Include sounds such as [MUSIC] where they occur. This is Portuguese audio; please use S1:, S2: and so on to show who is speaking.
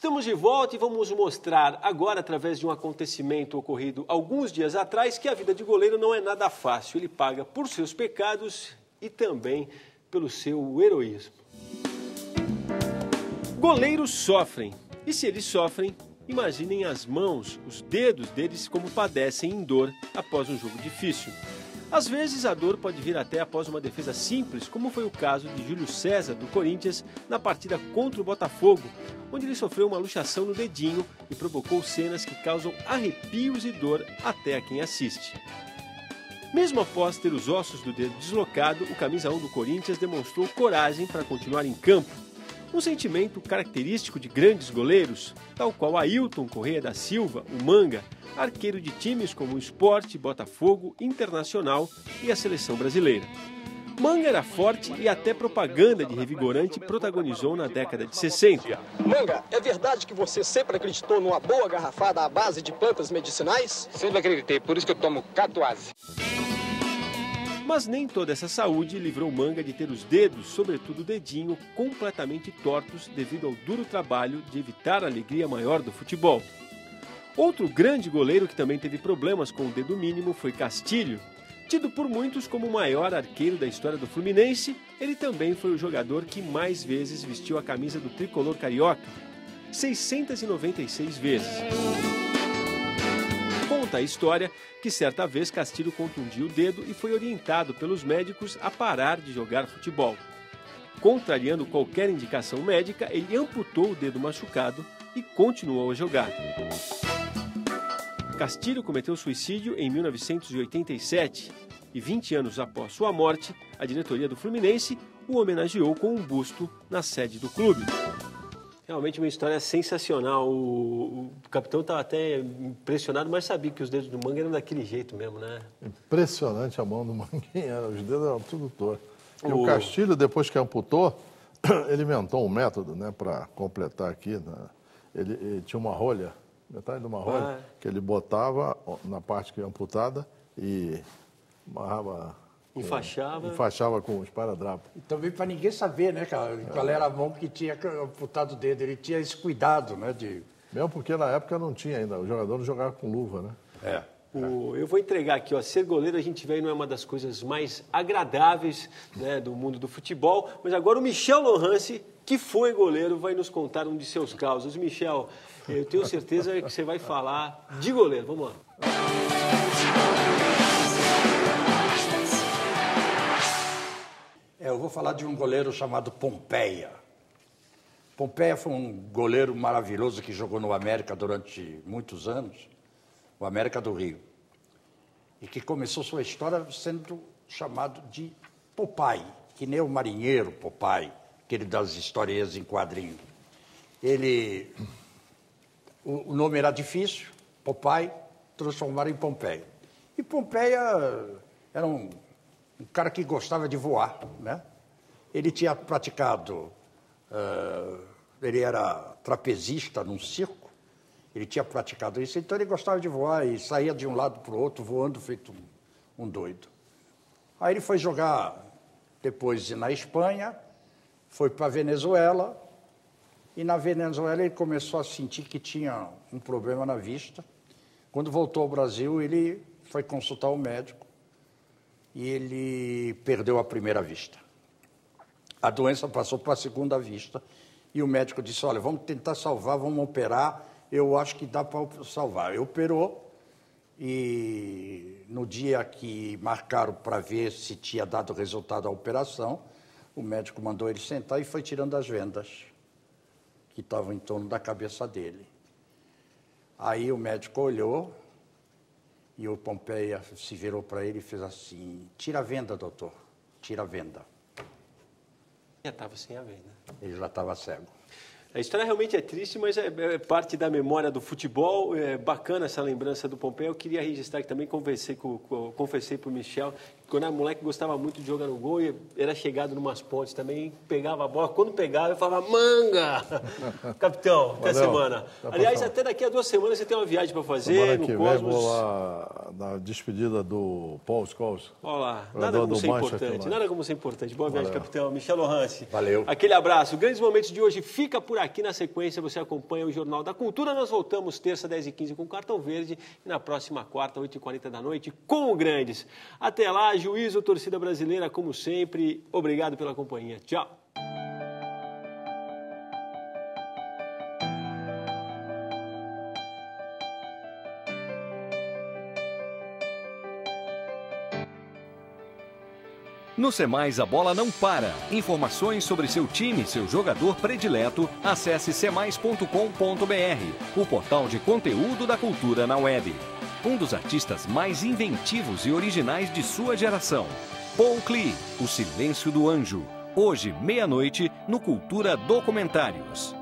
S1: Estamos de volta e vamos mostrar agora, através de um acontecimento ocorrido alguns dias atrás, que a vida de goleiro não é nada fácil. Ele paga por seus pecados e também pelo seu heroísmo. Goleiros sofrem. E se eles sofrem, imaginem as mãos, os dedos deles como padecem em dor após um jogo difícil. Às vezes a dor pode vir até após uma defesa simples, como foi o caso de Júlio César, do Corinthians, na partida contra o Botafogo, onde ele sofreu uma luxação no dedinho e provocou cenas que causam arrepios e dor até a quem assiste. Mesmo após ter os ossos do dedo deslocado, o camisa 1 do Corinthians demonstrou coragem para continuar em campo. Um sentimento característico de grandes goleiros, tal qual Ailton Correia da Silva, o Manga, arqueiro de times como o Esporte, Botafogo, Internacional e a seleção brasileira. Manga era forte e até propaganda de revigorante protagonizou na década de 60.
S2: Manga, é verdade que você sempre acreditou numa boa garrafada à base de plantas medicinais?
S3: Sempre acreditei, por isso que eu tomo catuase.
S1: Mas nem toda essa saúde livrou Manga de ter os dedos, sobretudo o dedinho, completamente tortos devido ao duro trabalho de evitar a alegria maior do futebol. Outro grande goleiro que também teve problemas com o dedo mínimo foi Castilho. Tido por muitos como o maior arqueiro da história do Fluminense, ele também foi o jogador que mais vezes vestiu a camisa do tricolor carioca 696 vezes. Conta a história que certa vez Castilho contundiu o dedo e foi orientado pelos médicos a parar de jogar futebol. Contrariando qualquer indicação médica, ele amputou o dedo machucado e continuou a jogar. Castilho cometeu suicídio em 1987 e 20 anos após sua morte, a diretoria do Fluminense o homenageou com um busto na sede do clube. Realmente uma história sensacional. O, o capitão estava até impressionado, mas sabia que os dedos do Manga eram daquele jeito mesmo, né?
S4: Impressionante a mão do [LAUGHS] Manguinha, os dedos eram tudo tortos. E o... o Castilho, depois que amputou, [CLEARS THROAT] ele inventou um método né, para completar aqui. Né? Ele, ele, tinha uma rolha metade de uma roda, ah. que ele botava na parte que é amputada e amarrava.
S1: Enfaixava.
S4: É, enfaixava com os esparadrapo.
S5: E também para ninguém saber, né, cara, qual era a mão que tinha amputado o dedo. Ele tinha esse cuidado, né? De...
S4: Mesmo porque na época não tinha ainda, o jogador não jogava com luva, né?
S1: É. O, eu vou entregar aqui, ó, ser goleiro a gente vê não é uma das coisas mais agradáveis né, do mundo do futebol, mas agora o Michel Lohance, que foi goleiro, vai nos contar um de seus causos. Michel, eu tenho certeza que você vai falar de goleiro. Vamos lá.
S5: Vou falar de um goleiro chamado Pompeia. Pompeia foi um goleiro maravilhoso que jogou no América durante muitos anos, o América do Rio, e que começou sua história sendo chamado de Popeye, que nem o marinheiro Popeye, aquele das historinhas em quadrinho. Ele o, o nome era difícil, Popeye, transformaram em Pompeia. E Pompeia era um, um cara que gostava de voar, né? Ele tinha praticado, uh, ele era trapezista num circo, ele tinha praticado isso, então ele gostava de voar e saía de um lado para o outro voando feito um, um doido. Aí ele foi jogar depois na Espanha, foi para a Venezuela, e na Venezuela ele começou a sentir que tinha um problema na vista. Quando voltou ao Brasil, ele foi consultar o médico e ele perdeu a primeira vista. A doença passou para a segunda vista e o médico disse: Olha, vamos tentar salvar, vamos operar. Eu acho que dá para salvar. Ele operou e no dia que marcaram para ver se tinha dado resultado a operação, o médico mandou ele sentar e foi tirando as vendas que estavam em torno da cabeça dele. Aí o médico olhou e o Pompeia se virou para ele e fez assim: Tira a venda, doutor, tira a venda.
S1: Já estava sem a venda.
S5: Ele já estava cego.
S1: A história realmente é triste, mas é, é, parte da memória do futebol. É bacana essa lembrança do Pompeia. Eu queria registrar que também conversei com, com confessei para o Michel quando era moleque, gostava muito de jogar no gol e era chegado numas pontes também, pegava a bola. Quando pegava, eu falava, manga! [LAUGHS] Capitão, até
S4: Valeu.
S1: semana. Aliás, até daqui a duas semanas você tem uma viagem para fazer
S4: Semana
S1: no
S4: que vem
S1: Cosmos.
S4: vou lá na despedida do Paul Scholes.
S1: Olha lá, nada como ser importante, nada como ser importante. Boa viagem,
S4: Valeu.
S1: capitão. Michel Lohance.
S5: Valeu.
S1: Aquele abraço. Grandes momentos de hoje fica por aqui na sequência. Você acompanha o Jornal da Cultura. Nós voltamos terça, 10h15 com Cartão Verde e na próxima quarta, 8h40 da noite, com o Grandes. Até lá, juízo, torcida brasileira, como sempre. Obrigado pela companhia. Tchau.
S6: No Semais a bola não para. Informações sobre seu time, seu jogador predileto, acesse semais.com.br, o portal de conteúdo da cultura na web. Um dos artistas mais inventivos e originais de sua geração. Paul Klee, O Silêncio do Anjo. Hoje, meia-noite, no Cultura Documentários.